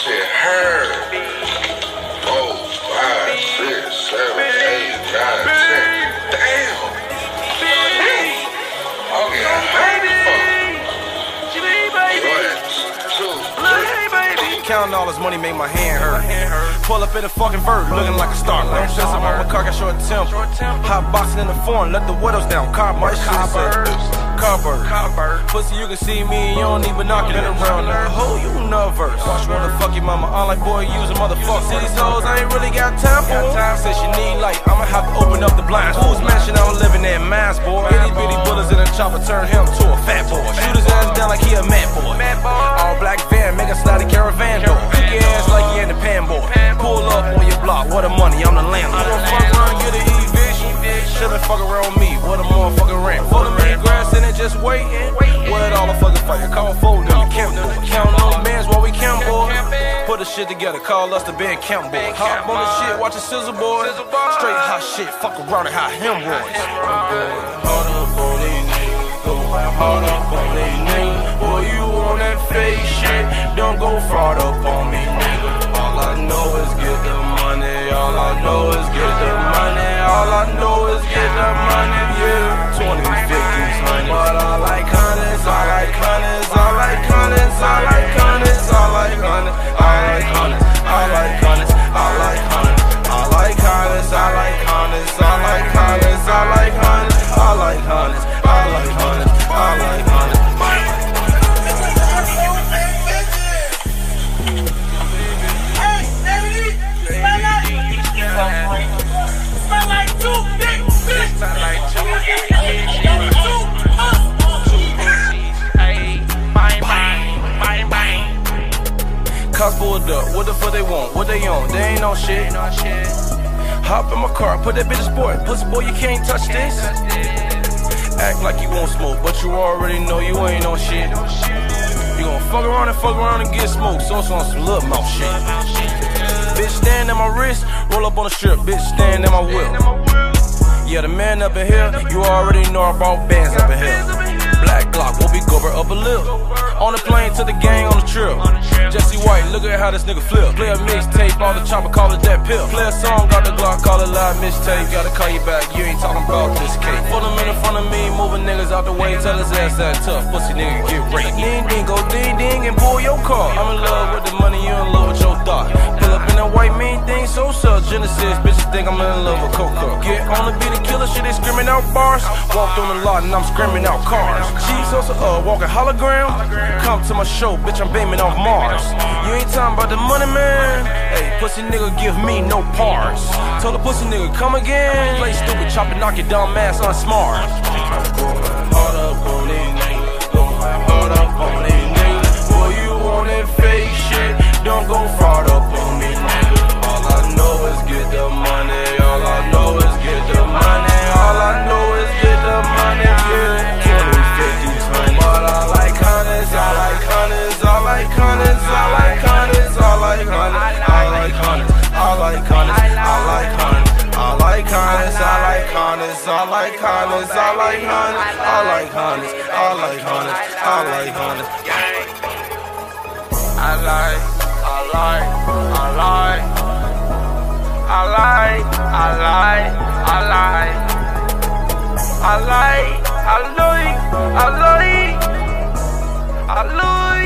shit hurt. Damn. Okay, three. Counting all this money made my hand hurt. Pull up in a fucking vert, looking like a star. I'm on my car, got short temp. Hot boxing in the foreign, let the widows down. Car my said. Pussy, you can see me, you don't even knock it around the hoe, you nervous. Watch wanna fuck your mama, I'm like, boy, use a motherfucker. See these hoes, I ain't really got time for them. Said she need light, I'ma have to open up the blinds. Who's mansion, I'm living in mass, boy. Itty bitty bullets in a chopper, turn him to a fat boy. Shoot shit together, call us the band count boy. Hop on the shit, watch the scissor boy. Straight hot shit, fuck around and hot hemorrhoids. Hard up on these niggas, going hard up on these niggas. Boy, you on that fake shit, don't go fraud up on me, Cops pulled up, what the fuck they want? What they on? They ain't no shit. Hop in my car, put that bitch in sport. Pussy boy, you can't touch this. Act like you won't smoke, but you already know you ain't on shit. You gon' fuck around and fuck around and get smoked, so it's on some little mouth shit. Bitch stand at my wrist, roll up on the strip, bitch stand at my whip. Yeah, the man up in here, you already know I brought bands up in here. On the plane to the gang on the trip. Jesse White, look at how this nigga flip. Play a mixtape, all the chopper, call it that pill. Play a song, got the Glock, call it live mixtape. Gotta call you back, you ain't talking about this cake. Put him in front of me, moving niggas out the way. Tell his ass that tough, pussy nigga get raped. Ding ding, go ding ding and pull your car. I'm in love with the money, you in love with your thought. White mean thing, so so Genesis, bitches think I'm in love with Coca. Get on the beat and kill shit, they screaming out bars. Walked on the lot and I'm screaming out cars. Jesus, uh, walking hologram. Come to my show, bitch, I'm beaming off Mars. You ain't talking about the money, man. Hey, pussy nigga, give me no parts. Told the pussy nigga, come again. Play stupid, chop and knock your dumb ass on smart. Up on these niggas. Up on these niggas. You on that fake shit. Don't go fraud up hundreds, I like hundreds, I like hundreds, I like hundreds, I like hundreds, I like hundreds. I like, I like, I like, I like, I like, I like, I like, I like, I like, I like.